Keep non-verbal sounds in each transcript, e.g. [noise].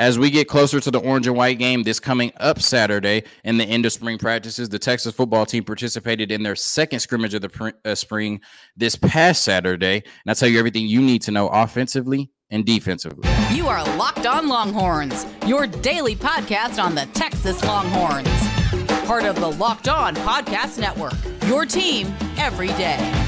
As we get closer to the orange and white game this coming up Saturday in the end of spring practices, the Texas football team participated in their second scrimmage of the pr- uh, spring this past Saturday. And I'll tell you everything you need to know offensively and defensively. You are Locked On Longhorns, your daily podcast on the Texas Longhorns. Part of the Locked On Podcast Network, your team every day.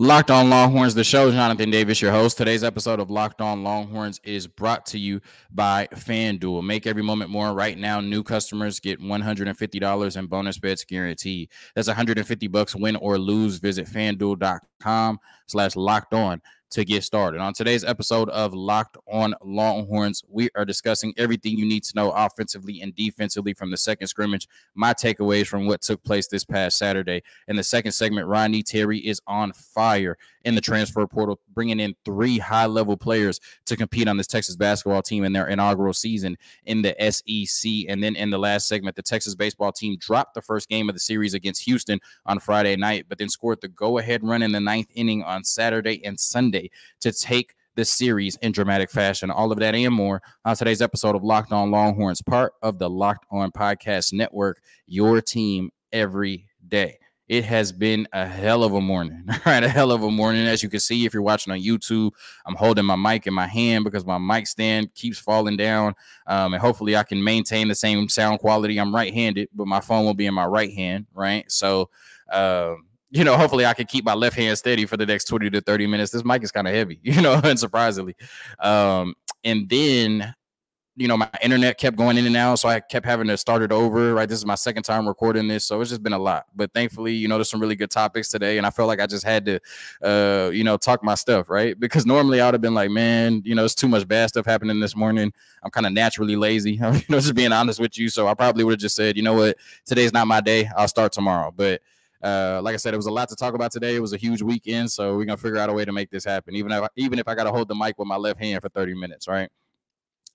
Locked on Longhorns, the show. Jonathan Davis, your host. Today's episode of Locked on Longhorns is brought to you by FanDuel. Make every moment more. Right now, new customers get $150 in bonus bets guaranteed. That's 150 bucks win or lose. Visit FanDuel.com slash locked on to get started. On today's episode of Locked On Longhorns, we are discussing everything you need to know offensively and defensively from the second scrimmage, my takeaways from what took place this past Saturday. In the second segment, Rodney Terry is on fire in the transfer portal, bringing in three high level players to compete on this Texas basketball team in their inaugural season in the SEC. And then in the last segment, the Texas baseball team dropped the first game of the series against Houston on Friday night, but then scored the go ahead run in the ninth inning on Saturday and Sunday to take the series in dramatic fashion. All of that and more on today's episode of Locked On Longhorns, part of the Locked On Podcast Network, your team every day it has been a hell of a morning, [laughs] right? A hell of a morning. As you can see, if you're watching on YouTube, I'm holding my mic in my hand because my mic stand keeps falling down. Um, and hopefully I can maintain the same sound quality. I'm right handed, but my phone will be in my right hand, right? So, uh, you know, hopefully I can keep my left hand steady for the next 20 to 30 minutes. This mic is kind of heavy, [laughs] you know, unsurprisingly. Um, and then you know, my internet kept going in and out, so I kept having to start it over. Right, this is my second time recording this, so it's just been a lot. But thankfully, you know, there's some really good topics today, and I felt like I just had to, uh, you know, talk my stuff, right? [laughs] Because normally I would have been like, man, you know, it's too much bad stuff happening this morning. I'm kind of naturally lazy, [laughs] you know, just being honest with you. So I probably would have just said, you know what, today's not my day. I'll start tomorrow. But uh, like I said, it was a lot to talk about today. It was a huge weekend, so we're gonna figure out a way to make this happen. Even if even if I got to hold the mic with my left hand for 30 minutes, right?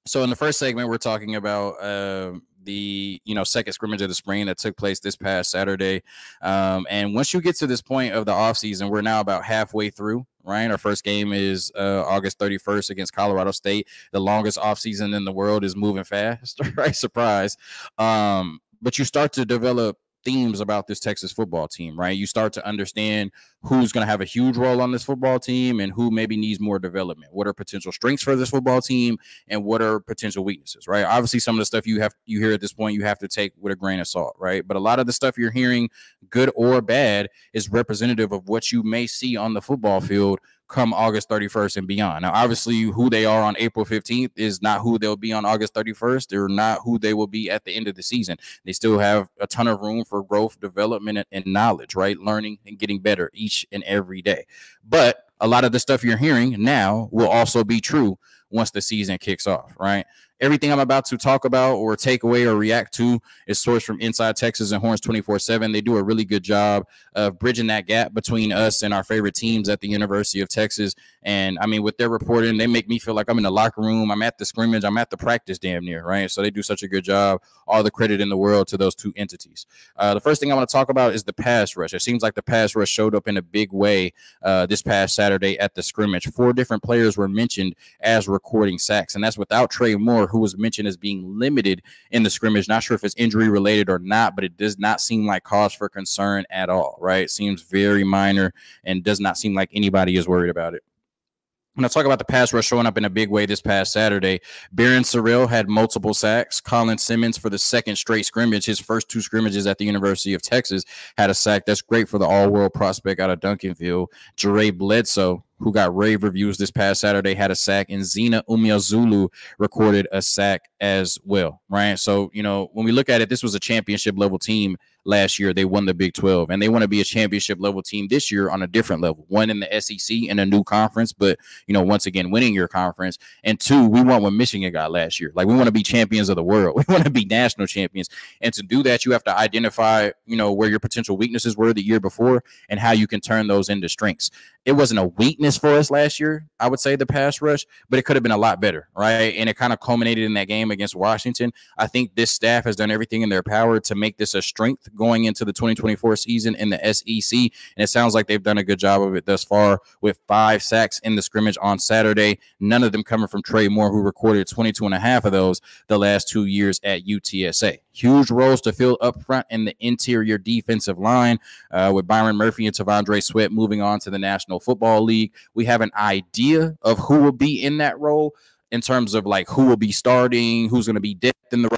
So in the first segment, we're talking about uh, the you know second scrimmage of the spring that took place this past Saturday. Um, and once you get to this point of the offseason, we're now about halfway through. Right, our first game is uh, August 31st against Colorado State. The longest offseason in the world is moving [laughs] fast. Right, surprise. Um, but you start to develop themes about this Texas football team, right? You start to understand who's going to have a huge role on this football team and who maybe needs more development. What are potential strengths for this football team and what are potential weaknesses, right? Obviously, some of the stuff you have you hear at this point you have to take with a grain of salt, right? But a lot of the stuff you're hearing, good or bad, is representative of what you may see on the football field come August 31st and beyond. Now, obviously, who they are on April 15th is not who they'll be on August 31st. They're not who they will be at the end of the season. They still have a ton of room for growth, development, and, knowledge, right? Learning and getting better each and every day. But a lot of the stuff you're hearing now will also be true once the season kicks off, right? Everything I'm about to talk about or take away or react to is sourced from Inside Texas and Horns 24 7. They do a really good job of bridging that gap between us and our favorite teams at the University of Texas. And I mean, with their reporting, they make me feel like I'm in the locker room, I'm at the scrimmage, I'm at the practice damn near, right? So they do such a good job. All the credit in the world to those two entities. Uh, the first thing I want to talk about is the pass rush. It seems like the pass rush showed up in a big way uh, this past Saturday at the scrimmage. Four different players were mentioned as recording sacks, and that's without Trey Moore, who was mentioned as being limited in the scrimmage. Not sure if it's injury related or not, but it does not seem like cause for concern at all, right? It seems very minor and does not seem like anybody is worried about it. When I talk about the pass rush showing up in a big way this past Saturday, Barryn Sorrell had multiple sacks. Colin Simmons for the second straight scrimmage, his first two scrimmages at the University of Texas, had a sack. That's great for the all-world prospect out of Duncanville. Jere Bledsoe who got rave reviews this past Saturday, had a sack, and Zina Umeozulu recorded a sack as well, right? So, you know, when we look at it, this was a championship level team last year. They won the Big 12, and they want to be a championship level team this year on a different level. One in the SEC in a new conference, but, you know, once again, winning your conference. And two, we want what Michigan got last year. Like, we want to be champions of the world. [laughs] We want to be national champions. And to do that, you have to identify, you know, where your potential weaknesses were the year before and how you can turn those into strengths. it wasn't a weakness for us last year. I would say the pass rush, but it could have been a lot better, right? And it kind of culminated in that game against Washington. I think this staff has done everything in their power to make this a strength going into the 2024 season in the SEC, and it sounds like they've done a good job of it thus far with five sacks in the scrimmage on Saturday. None of them coming from Trey Moore, who recorded 22 and a half of those the last two years at UTSA. Huge roles to fill up front in the interior defensive line uh, with Byron Murphy and T'Vondre Sweat moving on to the National Football League. We have an idea of who will be in that role in terms of like who will be starting, who's going to be depth in the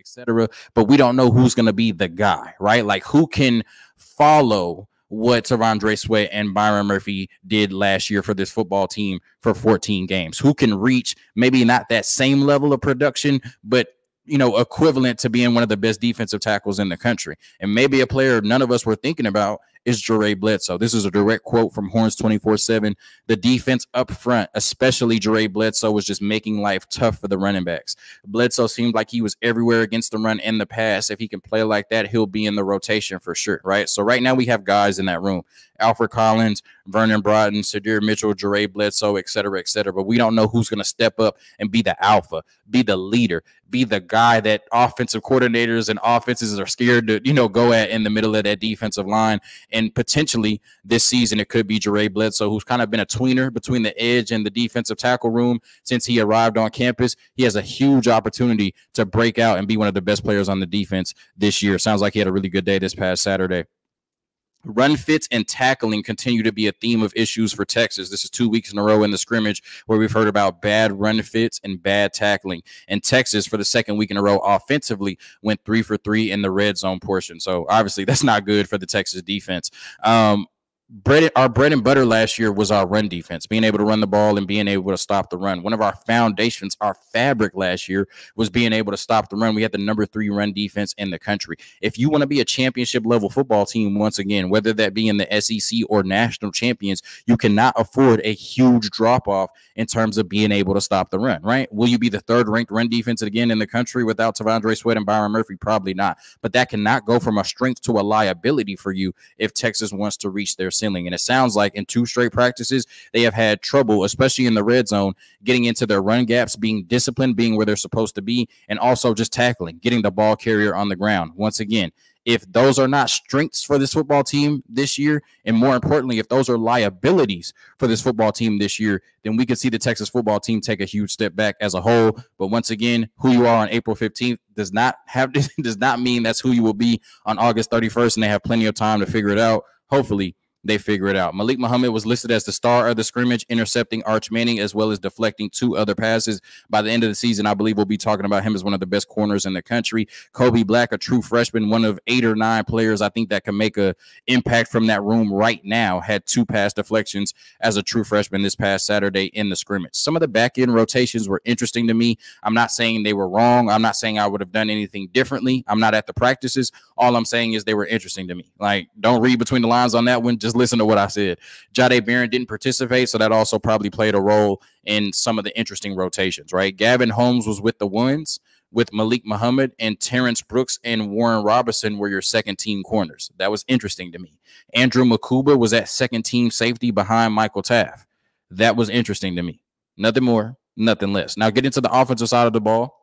etc. But we don't know who's going to be the guy, right? Like who can follow what T'Vondre Sweat and Byron Murphy did last year for this football team for 14 games. Who can reach maybe not that same level of production, but you know, equivalent to being one of the best defensive tackles in the country. And maybe a player none of us were thinking about is Jure Bledsoe. This is a direct quote from Horns 24 7. The defense up front, especially Jure Bledsoe, was just making life tough for the running backs. Bledsoe seemed like he was everywhere against the run and the pass. If he can play like that, he'll be in the rotation for sure, right? So right now we have guys in that room Alfred Collins, Vernon Broughton, Sydir Mitchell, Jure Bledsoe, et cetera, et cetera. But we don't know who's going to step up and be the alpha, be the leader, be the guy that offensive coordinators and offenses are scared to, you know, go at in the middle of that defensive line. And potentially this season, it could be Jure Bledsoe, who's kind of been a tweener between the edge and the defensive tackle room since he arrived on campus. He has a huge opportunity to break out and be one of the best players on the defense this year. Sounds like he had a really good day this past Saturday. Run fits and tackling continue to be a theme of issues for Texas. This is two weeks in a row in the scrimmage where we've heard about bad run fits and bad tackling. And Texas, for the second week in a row, offensively went three for three in the red zone portion. So obviously, that's not good for the Texas defense. Um, bread our bread and butter last year was our run defense, being able to run the ball and being able to stop the run. One of our foundations, our fabric last year was being able to stop the run. We had the number three run defense in the country. If you want to be a championship level football team, once again, whether that be in the SEC or national champions, you cannot afford a huge drop off in terms of being able to stop the run, right? Will you be the third ranked run defense again in the country without T'Vondre Sweat and Byron Murphy? Probably not. But that cannot go from a strength to a liability for you if Texas wants to reach their ceiling. And it sounds like in two straight practices, they have had trouble, especially in the red zone, getting into their run gaps, being disciplined, being where they're supposed to be, and also just tackling, getting the ball carrier on the ground. Once again, if those are not strengths for this football team this year, and more importantly, if those are liabilities for this football team this year, then we could see the Texas football team take a huge step back as a whole. But once again, who you are on April 15th does not have [laughs] does not mean that's who you will be on August 31st, and they have plenty of time to figure it out. Hopefully, they figure it out. Malik Muhammad was listed as the star of the scrimmage, intercepting Arch Manning as well as deflecting two other passes. By the end of the season, I believe we'll be talking about him as one of the best corners in the country. Kobe Black, a true freshman, one of eight or nine players I think that can make a impact from that room right now, had two pass deflections as a true freshman this past Saturday in the scrimmage. Some of the back end rotations were interesting to me. I'm not saying they were wrong. I'm not saying I would have done anything differently. I'm not at the practices. All I'm saying is they were interesting to me. Like, don't read between the lines on that one. Just just listen to what I said. Jahdae Barron didn't participate, so that also probably played a role in some of the interesting rotations, right? Gavin Holmes was with the ones with Malik Muhammad and Terrence Brooks and Warren Roberson were your second team corners. That was interesting to me. Andrew Mukuba was at second team safety behind Michael Taaffe. That was interesting to me. Nothing more, nothing less. Now get into the offensive side of the ball.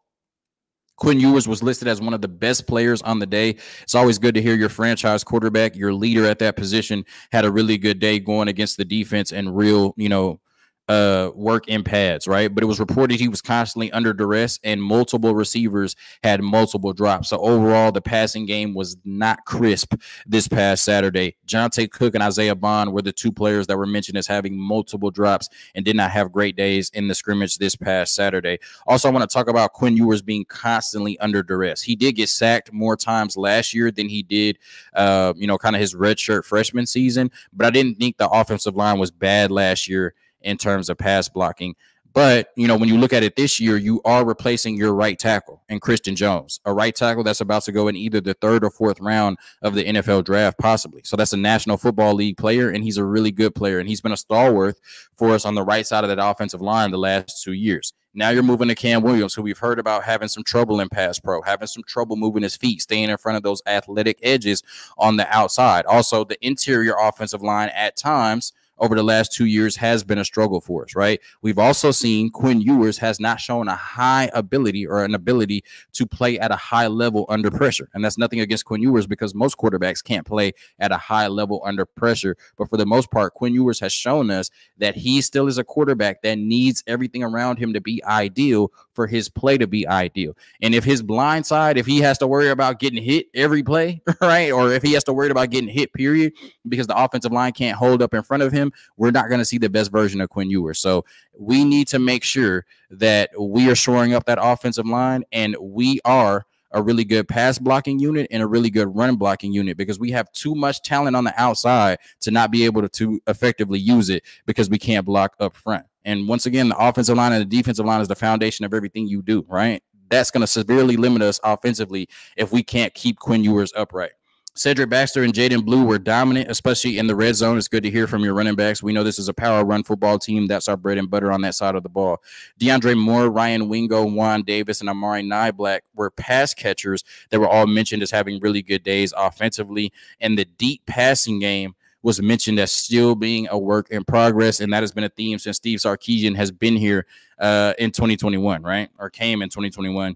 Quinn Ewers was listed as one of the best players on the day. It's always good to hear your franchise quarterback, your leader at that position, had a really good day going against the defense and real, you know, uh, work in pads, right? But it was reported he was constantly under duress and multiple receivers had multiple drops. So overall, the passing game was not crisp this past Saturday. Johntay Cook and Isaiah Bond were the two players that were mentioned as having multiple drops and did not have great days in the scrimmage this past Saturday. Also, I want to talk about Quinn Ewers being constantly under duress. He did get sacked more times last year than he did, uh, you know, kind of his redshirt freshman season. But I didn't think the offensive line was bad last year in terms of pass blocking. But you know, when you look at it this year, you are replacing your right tackle and Christian Jones, a right tackle that's about to go in either the third or fourth round of the NFL draft, possibly. So that's a National Football League player, and he's a really good player, and he's been a stalwart for us on the right side of that offensive line the last two years. Now you're moving to Cam Williams, who we've heard about having some trouble in pass pro, having some trouble moving his feet, staying in front of those athletic edges on the outside. Also, the interior offensive line at times over the last two years has been a struggle for us, right? We've also seen Quinn Ewers has not shown a high ability or an ability to play at a high level under pressure. And that's nothing against Quinn Ewers because most quarterbacks can't play at a high level under pressure. But for the most part, Quinn Ewers has shown us that he still is a quarterback that needs everything around him to be ideal for his play to be ideal. And if his blind side, if he has to worry about getting hit every play, [laughs] right? Or if he has to worry about getting hit, period, because the offensive line can't hold up in front of him, we're not going to see the best version of Quinn Ewers. So we need to make sure that we are shoring up that offensive line and we are a really good pass blocking unit and a really good run blocking unit because we have too much talent on the outside to not be able to, to effectively use it because we can't block up front. And once again, the offensive line and the defensive line is the foundation of everything you do, right? That's going to severely limit us offensively if we can't keep Quinn Ewers upright. Cedric Baxter and Jaydon Blue were dominant, especially in the red zone. It's good to hear from your running backs. We know this is a power run football team. That's our bread and butter on that side of the ball. DeAndre Moore, Ryan Wingo, Juan Davis, and Amari Niblack were pass catchers that were all mentioned as having really good days offensively. And the deep passing game was mentioned as still being a work in progress. And that has been a theme since Steve Sarkisian has been here uh, in 2021, right? Or came in 2021.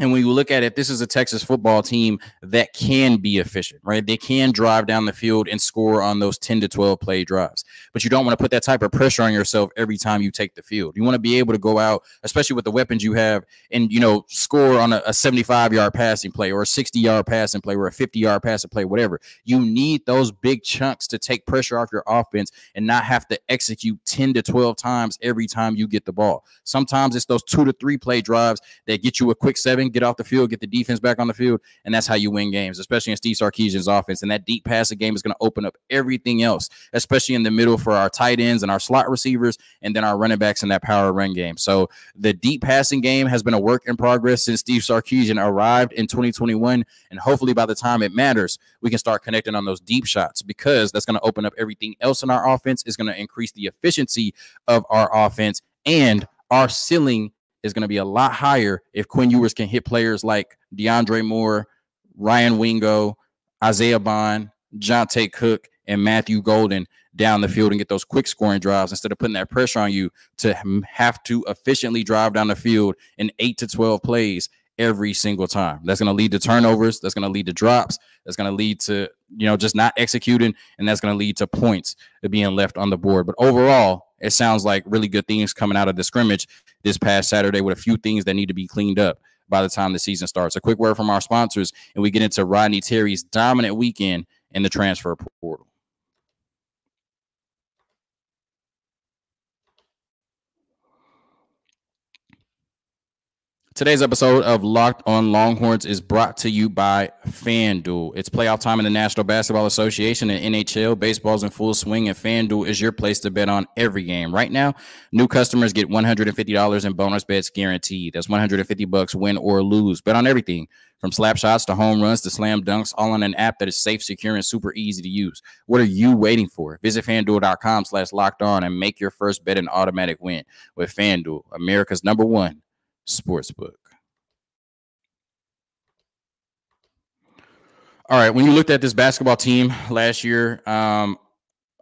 And when you look at it, this is a Texas football team that can be efficient, right? They can drive down the field and score on those 10 to 12 play drives. But you don't want to put that type of pressure on yourself every time you take the field. You want to be able to go out, especially with the weapons you have, and you know, score on a, a 75 yard passing play or a 60 yard passing play or a 50 yard passing play, whatever. You need those big chunks to take pressure off your offense and not have to execute 10 to 12 times every time you get the ball. Sometimes it's those two to three play drives that get you a quick seven get off the field, get the defense back on the field, and that's how you win games, especially in Steve Sarkisian's offense. And that deep passing game is going to open up everything else, especially in the middle for our tight ends and our slot receivers, and then our running backs in that power run game. So the deep passing game has been a work in progress since Steve Sarkisian arrived in 2021, and hopefully by the time it matters, we can start connecting on those deep shots because that's going to open up everything else in our offense. Is going to increase the efficiency of our offense and our ceiling is going to be a lot higher if Quinn Ewers can hit players like DeAndre Moore, Ryan Wingo, Isaiah Bond, Johntay Cook, and Matthew Golden down the field and get those quick scoring drives instead of putting that pressure on you to have to efficiently drive down the field in eight to 12 plays every single time. That's going to lead to turnovers. That's going to lead to drops. That's going to lead to, you know, just not executing. And that's going to lead to points being left on the board. But overall, it sounds like really good things coming out of the scrimmage this past Saturday with a few things that need to be cleaned up by the time the season starts. A quick word from our sponsors, and we get into Rodney Terry's dominant weekend in the transfer portal. Today's episode of Locked on Longhorns is brought to you by FanDuel. It's playoff time in the National Basketball Association and NHL. Baseball's in full swing, and FanDuel is your place to bet on every game. Right now, new customers get $150 in bonus bets guaranteed. That's 150 bucks win or lose. Bet on everything from slap shots to home runs to slam dunks, all on an app that is safe, secure, and super easy to use. What are you waiting for? Visit fanduel.com slash locked on and make your first bet an automatic win with FanDuel, America's number one Sportsbook. All right, when you looked at this basketball team last year, um,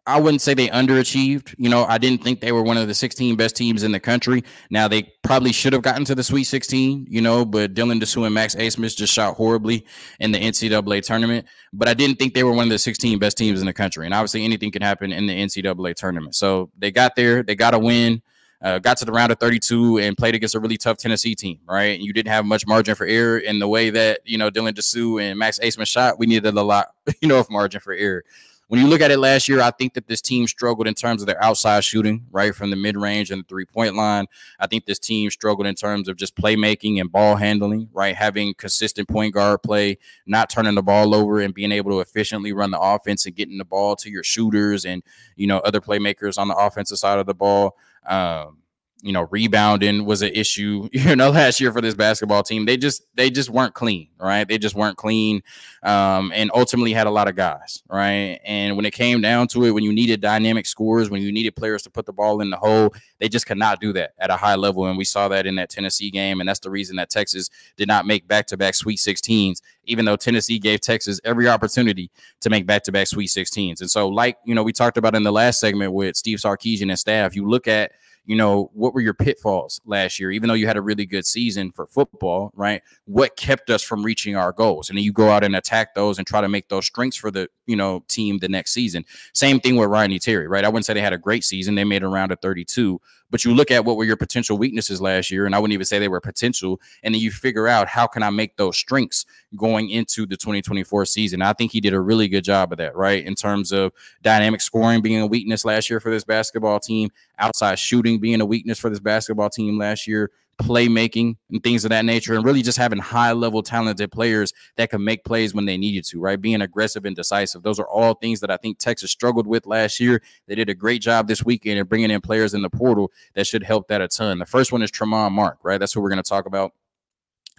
I wouldn't say they underachieved. You know, I didn't think they were one of the 16 best teams in the country. Now they probably should have gotten to the Sweet 16, you know, but Dylan Disu and Max Abmas just shot horribly in the NCAA tournament. But I didn't think they were one of the 16 best teams in the country. And obviously anything can happen in the NCAA tournament. So they got there, they got a win uh, got to the round of 32 and played against a really tough Tennessee team, right? You didn't have much margin for error in the way that, you know, Dylan Disu and Max Abmas shot. We needed a lot, [laughs] you know, of margin for error. When you look at it last year, I think that this team struggled in terms of their outside shooting, right from the mid range and the three point line. I think this team struggled in terms of just playmaking and ball handling, right? Having consistent point guard play, not turning the ball over, and being able to efficiently run the offense and getting the ball to your shooters and, you know, other playmakers on the offensive side of the ball. Um, you know, rebounding was an issue, [laughs] you know, last year for this basketball team. They just they just weren't clean, right? They just weren't clean, um, and ultimately had a lot of guys, right? And when it came down to it, when you needed dynamic scores, when you needed players to put the ball in the hole, they just could not do that at a high level, and we saw that in that Tennessee game, and that's the reason that Texas did not make back-to-back Sweet 16s, even though Tennessee gave Texas every opportunity to make back-to-back Sweet 16s. And so, like you know, we talked about in the last segment with Steve Sarkisian and staff, you look at you know, what were your pitfalls last year? Even though you had a really good season for football, right? What kept us from reaching our goals? And then you go out and attack those and try to make those strengths for the, you know, team the next season. Same thing with Rodney Terry, right? I wouldn't say they had a great season. They made a 32, but you look at what were your potential weaknesses last year, and I wouldn't even say they were potential. And then you figure out how can I make those strengths going into the 2024 season. I think he did a really good job of that, right? In terms of dynamic scoring being a weakness last year for this basketball team, outside shooting being a weakness for this basketball team last year, playmaking and things of that nature, and really just having high level talented players that can make plays when they needed to, right? Being aggressive and decisive. Those are all things that I think Texas struggled with last year. They did a great job this weekend in bringing in players in the portal that should help that a ton. The first one is Tramon Mark, right? That's what we're going to talk about.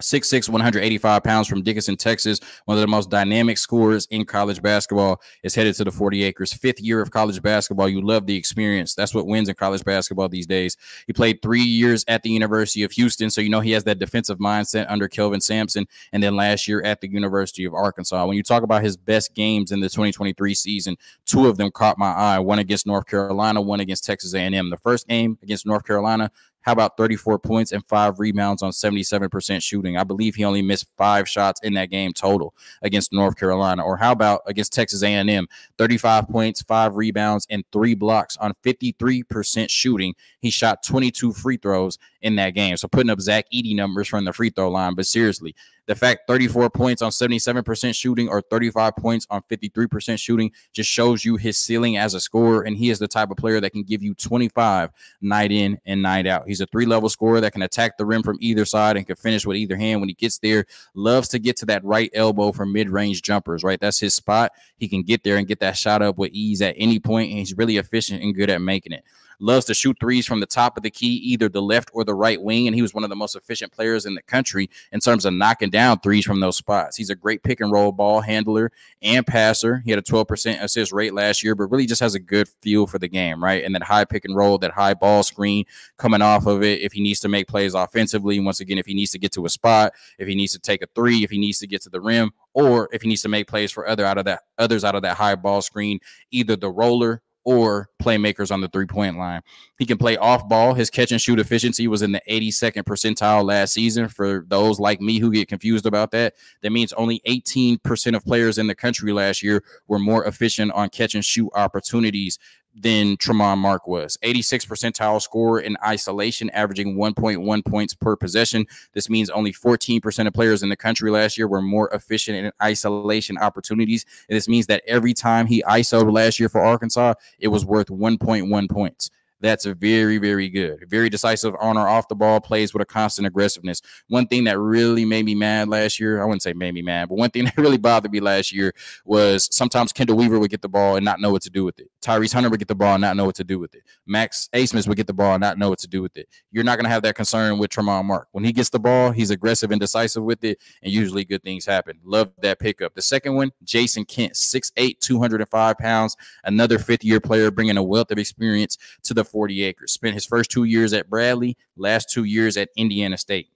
6'6, 185 pounds from Dickinson, Texas. One of the most dynamic scorers in college basketball is headed to the 40 acres. Fifth year of college basketball. You love the experience. That's what wins in college basketball these days. He played three years at the University of Houston. So, you know, he has that defensive mindset under Kelvin Sampson. And then last year at the University of Arkansas. When you talk about his best games in the 2023 season, two of them caught my eye. One against North Carolina, one against Texas A&M. The first game against North Carolina, how about 34 points and five rebounds on 77% shooting? I believe he only missed five shots in that game total against North Carolina. Or how about against Texas A&M? 35 points, five rebounds, and three blocks on 53% shooting. He shot 22 free throws in that game. So putting up Zach Edey numbers from the free throw line. But seriously, the fact 34 points on 77% shooting or 35 points on 53% shooting just shows you his ceiling as a scorer. And he is the type of player that can give you 25 night in and night out. He's a three level scorer that can attack the rim from either side and can finish with either hand when he gets there. Loves to get to that right elbow for mid range jumpers, right? That's his spot. He can get there and get that shot up with ease at any point, and he's really efficient and good at making it loves to shoot threes from the top of the key, either the left or the right wing. And he was one of the most efficient players in the country in terms of knocking down threes from those spots. He's a great pick and roll ball handler and passer. He had a 12% assist rate last year, but really just has a good feel for the game, right? And that high pick and roll, that high ball screen coming off of it. If he needs to make plays offensively, once again, if he needs to get to a spot, if he needs to take a three, if he needs to get to the rim, or if he needs to make plays for other out of that others out of that high ball screen, either the roller or playmakers on the three point line. He can play off ball. His catch and shoot efficiency was in the 82nd percentile last season. For those like me who get confused about that, that means only 18% of players in the country last year were more efficient on catch and shoot opportunities than Tramon Mark was. 86 percentile score in isolation, averaging 1.1 points per possession. This means only 14% of players in the country last year were more efficient in isolation opportunities. And this means that every time he ISO'd last year for Arkansas, it was worth 1.1 points. That's a very, very good. Very decisive on or off the ball, plays with a constant aggressiveness. One thing that really made me mad last year, I wouldn't say made me mad, but one thing [laughs] that really bothered me last year was sometimes Chendall Weaver would get the ball and not know what to do with it. Tyrese Hunter would get the ball and not know what to do with it. Max Abmas would get the ball and not know what to do with it. You're not going to have that concern with Tramon Mark. When he gets the ball, he's aggressive and decisive with it, and usually good things happen. Love that pickup. The second one, Jayson Kent, 6'8, 205 pounds, another fifth year player, bringing a wealth of experience to the 40 acres. Spent his first two years at Bradley, last two years at Indiana State.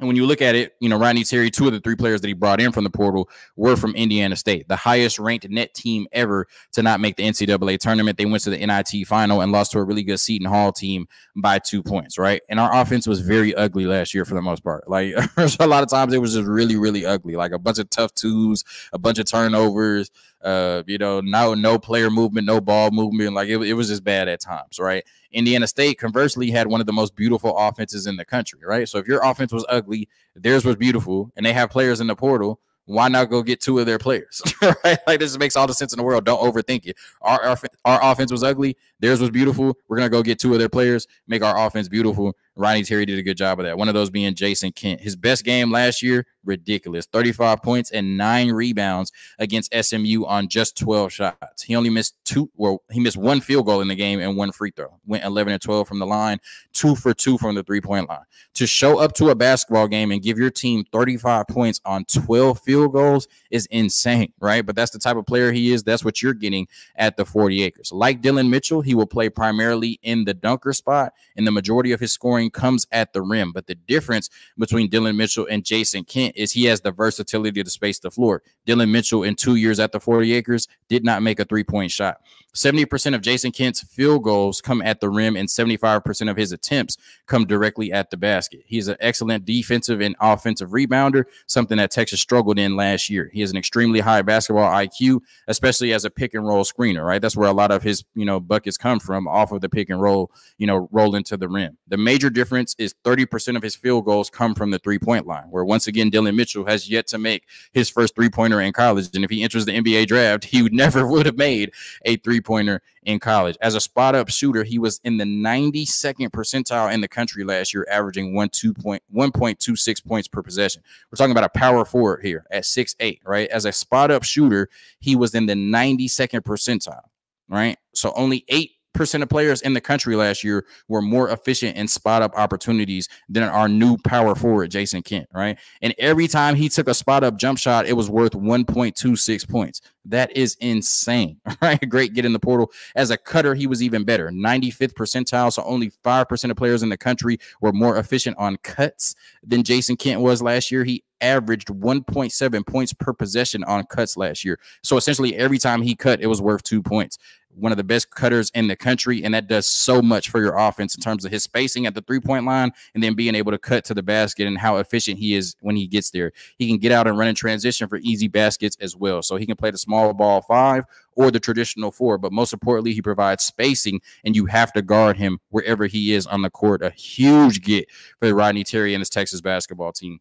And when you look at it, you know, Rodney Terry, two of the three players that he brought in from the portal were from Indiana State, the highest ranked net team ever to not make the NCAA tournament. They went to the NIT final and lost to a really good Seton Hall team by two points, right? And our offense was very ugly last year for the most part. Like [laughs] a lot of times it was just really, really ugly, like a bunch of tough twos, a bunch of turnovers, uh, you know, no no player movement, no ball movement. Like it, it was just bad at times, right? Indiana State, conversely, had one of the most beautiful offenses in the country, right? So if your offense was ugly, theirs was beautiful, and they have players in the portal why not go get two of their players? [laughs] right? Like this makes all the sense in the world. Don't overthink it. Our, our, our offense was ugly. Theirs was beautiful. We're gonna go get two of their players, make our offense beautiful, Rodney Terry did a good job of that. One of those being Jayson Kent. His best game last year, ridiculous 35 points and nine rebounds against SMU on just 12 shots. He only missed two, well, he missed one field goal in the game and one free throw. Went 11 and 12 from the line, two for two from the three point line. To show up to a basketball game and give your team 35 points on 12 field goals is insane, right? But that's the type of player he is. That's what you're getting at the 40 acres. Like Dillon Mitchell, he will play primarily in the dunker spot, and the majority of his scoring comes at the rim. But the difference between Dillon Mitchell and Jayson Kent is he has the versatility to space the floor. Dillon Mitchell, in two years at the 40 acres, did not make a three point shot. 70% of Jayson Kent's field goals come at the rim, and 75% of his attempts come directly at the basket. He's an excellent defensive and offensive rebounder, something that Texas struggled in last year. He has an extremely high basketball IQ, especially as a pick and roll screener, right? That's where a lot of his, you know, buckets come from off of the pick and roll, you know, roll into the rim. The major difference is 30% of his field goals come from the three point line, where once again, Dillon Mitchell has yet to make his first three pointer in college. And if he enters the NBA draft, he would [laughs] never would have made a three pointer in college. As a spot up shooter, he was in the 92nd percentile in the country last year, averaging one two point one point two six points per possession. We're talking about a power forward here at six eight, right? As a spot up shooter, he was in the 92nd percentile, right? So only eight percent of players in the country last year were more efficient in spot up opportunities than our new power forward, Jayson Kent, right? And every time he took a spot up jump shot, it was worth 1.26 points. That is insane, [laughs] right? Great get in the portal. As a cutter, he was even better. 95th percentile. So only 5% of players in the country were more efficient on cuts than Jayson Kent was last year. He averaged 1.7 points per possession on cuts last year. So essentially, every time he cut, it was worth two points one of the best cutters in the country, and that does so much for your offense in terms of his spacing at the three point line and then being able to cut to the basket and how efficient he is when he gets there. He can get out and run in transition for easy baskets as well. So he can play the small ball five or the traditional four, but most importantly, he provides spacing, and you have to guard him wherever he is on the court. A huge get for Rodney Terry and his Texas basketball team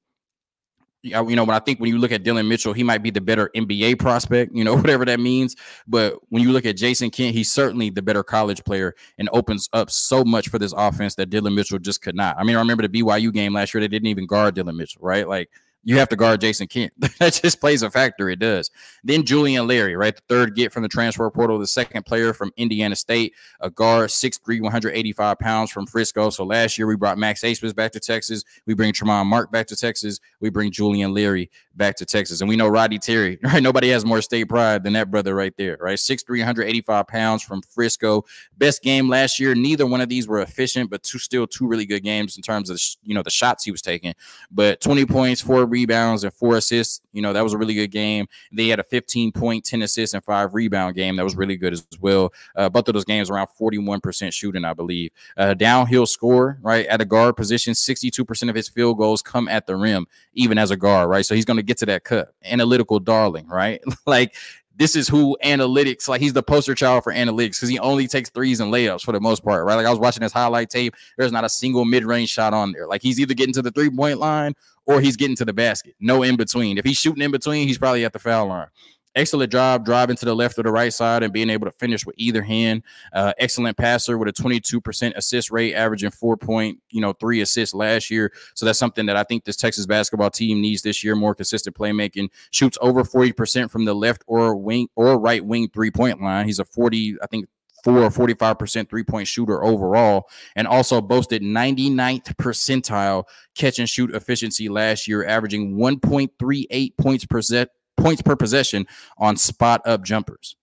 you know, when I think when you look at Dillon Mitchell, he might be the better NBA prospect, you know, [laughs] whatever that means. But when you look at Jayson Kent, he's certainly the better college player and opens up so much for this offense that Dillon Mitchell just could not. I mean, I remember the BYU game last year, they didn't even guard Dillon Mitchell, right? Like you have to guard Jayson Kent. [laughs] that just plays a factor. It does. Then Julian Larry, right? The third get from the transfer portal, the second player from Indiana State, a guard, 6'3, 185 pounds from Frisco. So last year we brought Max Abmas back to Texas. We bring Tramon Mark back to Texas. We bring Julian Larry back to Texas. And we know Rodney Terry, [laughs] right? Nobody has more state pride than that brother right there, right? 6'3, 185 pounds from Frisco. Best game last year. Neither one of these were efficient, but two still two really good games in terms of, you know, the shots he was taking. But 20 points, four rebounds and four assists. You know, that was a really good game. They had a 15 point, 10 assists, and five rebound game. That was really good as well. Uh, both of those games around 41% shooting, I believe. Uh, downhill score, right? At a guard position, 62% of his field goals come at the rim, even as a guard, right? So he's going to get to that cut. Analytical darling, right? [laughs] like this is who analytics like he's the poster child for analytics because he only takes threes and layups for the most part, right? Like I was watching his highlight tape. There's not a single mid-range shot on there. Like he's either getting to the three-point line or he's getting to the basket. No in between. If he's shooting in between, he's probably at the foul line. Excellent job driving to the left or the right side and being able to finish with either hand. Uh, excellent passer with a 22% assist rate, averaging four point, you know, three assists last year. So that's something that I think this Texas basketball team needs this year. More consistent playmaking. Shoots over 40% from the left or wing or right wing three point line. He's a 40, I think, four or 45% three point shooter overall, and also boasted 99th percentile catch and shoot efficiency last year, averaging 1.38 points per set points per possession on spot up jumpers.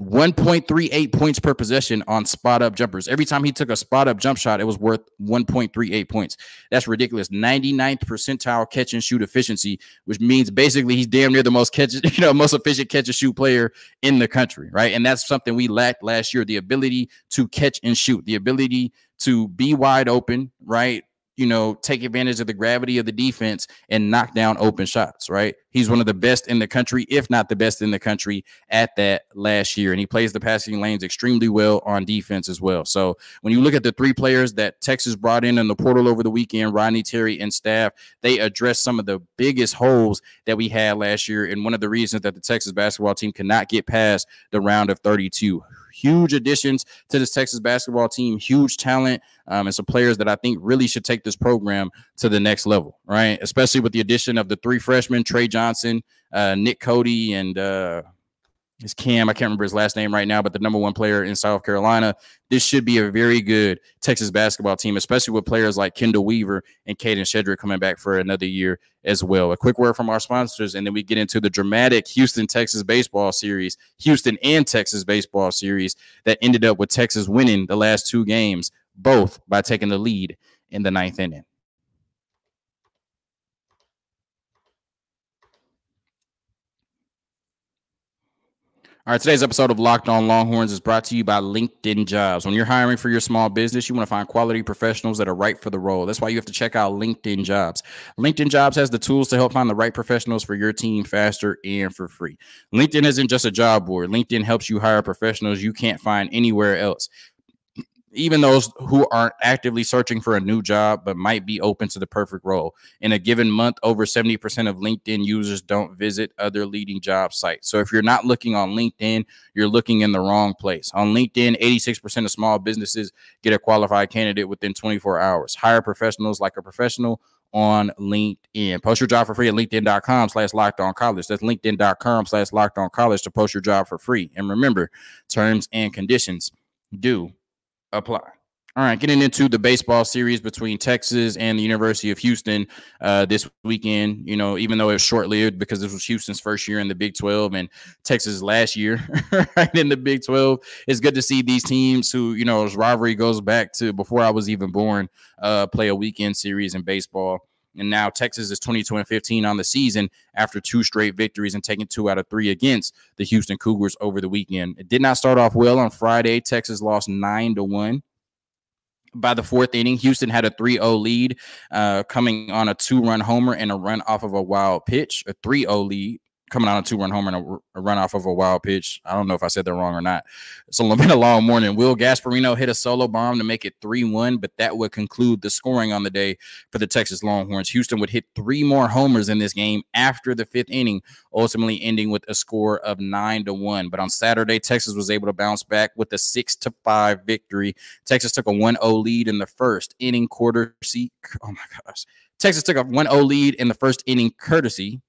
1.38 points per possession on spot up jumpers. Every time he took a spot up jump shot, it was worth 1.38 points. That's ridiculous. 99th percentile catch and shoot efficiency, which means basically he's damn near the most catch, [laughs] you know, most efficient catch and shoot player in the country, right? And that's something we lacked last year: the ability to catch and shoot, the ability to be wide open, right? You know, take advantage of the gravity of the defense and knock down open shots, right? He's one of the best in the country, if not the best in the country at that last year. And he plays the passing lanes extremely well on defense as well. So when you look at the three players that Texas brought in in the portal over the weekend, Rodney Terry and staff, they address some of the biggest holes that we had last year. And one of the reasons that the Texas basketball team cannot get past the round of 32 huge additions to this Texas basketball team, huge talent, um, and some players that I think really should take this program to the next level, right? Especially with the addition of the three freshmen, Tre Johnson, uh, Nic Codie, and uh, is Cam. I can't remember his last name right now, but the number one player in South Carolina. This should be a very good Texas basketball team, especially with players like Chendall Weaver and Kadin Shedrick coming back for another year as well. A quick word from our sponsors, and then we get into the dramatic Houston Texas baseball series, Houston and Texas baseball series that ended up with Texas winning the last two games, both by taking the lead in the ninth inning. All right, today's episode of Locked On Longhorns is brought to you by LinkedIn Jobs. When you're hiring for your small business, you want to find quality professionals that are right for the role. That's why you have to check out LinkedIn Jobs. LinkedIn Jobs has the tools to help find the right professionals for your team faster and for free. LinkedIn isn't just a job board, LinkedIn helps you hire professionals you can't find anywhere else even those who aren't actively searching for a new job but might be open to the perfect role. In a given month, over 70% of LinkedIn users don't visit other leading job sites. So if you're not looking on LinkedIn, you're looking in the wrong place. On LinkedIn, 86% of small businesses get a qualified candidate within 24 hours. Hire professionals like a professional on LinkedIn. Post your job for free at LinkedIn.com slash locked on college. That's LinkedIn.com slash locked on college to post your job for free. And remember, terms and conditions do apply. All right, getting into the baseball series between Texas and the University of Houston uh, this weekend. You know, even though it was short lived because this was Houston's first year in the Big 12 and Texas last year [laughs] right in the Big 12. It's good to see these teams who, you know, as rivalry goes back to before I was even born, uh, play a weekend series in baseball. And now Texas is 22 and 15 on the season after two straight victories and taking two out of three against the Houston Cougars over the weekend. It did not start off well on Friday. Texas lost nine to one. By the fourth inning, Houston had a 3 0 lead, uh, coming on a two run homer and a run off of a wild pitch, a 3 0 lead coming on a two run homer and a, a, run off of a wild pitch. I don't know if I said that wrong or not. It's been a long [laughs] morning. Will Gasparino hit a solo bomb to make it 3 1, but that would conclude the scoring on the day for the Texas Longhorns. Houston would hit three more homers in this game after the fifth inning, ultimately ending with a score of 9 to 1. But on Saturday, Texas was able to bounce back with a 6 to 5 victory. Texas took a 1 0 lead in the first inning, quarter. Oh my gosh. Texas took a 1 0 lead in the first inning, courtesy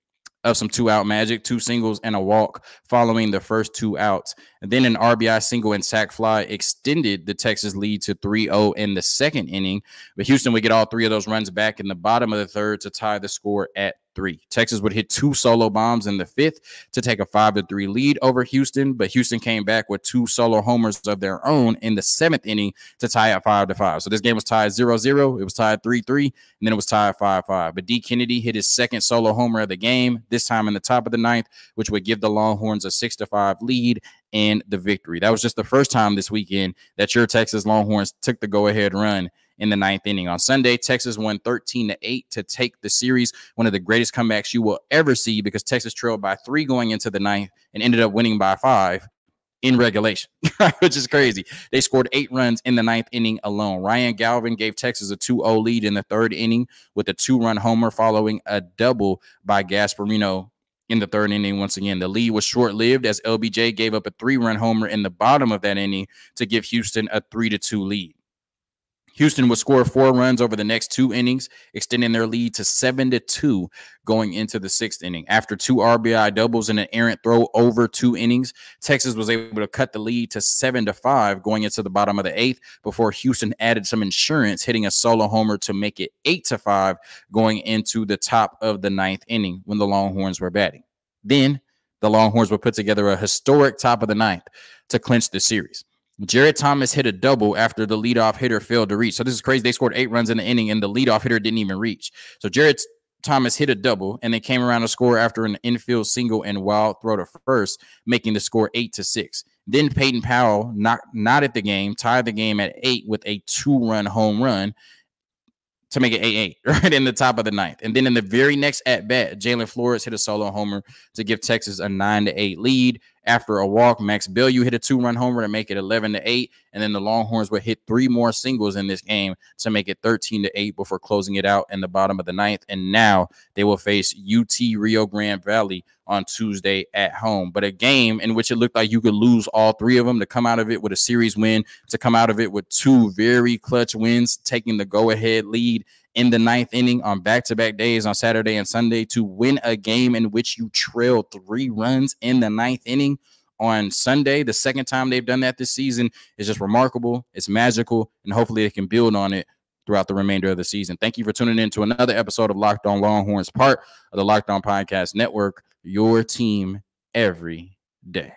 of some two out magic, two singles and a walk following the first two outs. And then an RBI single and sac fly extended the Texas lead to 3 0 in the second inning. But Houston would get all three of those runs back in the bottom of the third to tie the score at three. Texas would hit two solo bombs in the fifth to take a five to three lead over Houston, but Houston came back with two solo homers of their own in the seventh inning to tie at five to five. So this game was tied 0 0. It was tied 3 3, and then it was tied 5 5. But D. Kennedy hit his second solo homer of the game, this time in the top of the ninth, which would give the Longhorns a 6 to 5 lead and the victory. That was just the first time this weekend that your Texas Longhorns took the go ahead run in the ninth inning. On Sunday, Texas won 13 to 8 to take the series, one of the greatest comebacks you will ever see because Texas trailed by three going into the ninth and ended up winning by five in regulation, [laughs] which is crazy. They scored eight runs in the ninth inning alone. Ryan Galvin gave Texas a 2 0 lead in the third inning with a two run homer following a double by Gasparino in the third inning once again. The lead was short lived as LBJ gave up a three run homer in the bottom of that inning to give Houston a 3 to 2 lead. Houston would score four runs over the next two innings, extending their lead to seven to two going into the sixth inning. After two RBI doubles and an errant throw over two innings, Texas was able to cut the lead to seven to five going into the bottom of the eighth before Houston added some insurance, hitting a solo homer to make it eight to five going into the top of the ninth inning when the Longhorns were batting. Then the Longhorns would put together a historic top of the ninth to clinch the series. Jared Thomas hit a double after the leadoff hitter failed to reach. So this is crazy. They scored eight runs in the inning, and the leadoff hitter didn't even reach. So Jared Thomas hit a double, and they came around to score after an infield single and wild throw to first, making the score eight to six. Then Peyton Powell not not at the game, tied the game at eight with a two-run home run to make it 8 8, [laughs] right in the top of the ninth. And then in the very next at bat, Jalin Flores hit a solo homer to give Texas a 9 to 8 lead after a walk. Max Belyeu hit a two run homer to make it 11 to 8. And then the Longhorns would hit three more singles in this game to make it 13 to 8 before closing it out in the bottom of the ninth. And now they will face UT Rio Grande Valley on Tuesday at home. But a game in which it looked like you could lose all three of them to come out of it with a series win, to come out of it with two very clutch wins, taking the go ahead lead in the ninth inning on back to back days on Saturday and Sunday to win a game in which you trail three runs in the ninth inning on Sunday. The second time they've done that this season is just remarkable. It's magical, and hopefully they can build on it throughout the remainder of the season. Thank you for tuning in to another episode of Locked On Longhorns, part of the Locked On Podcast Network, your team every day.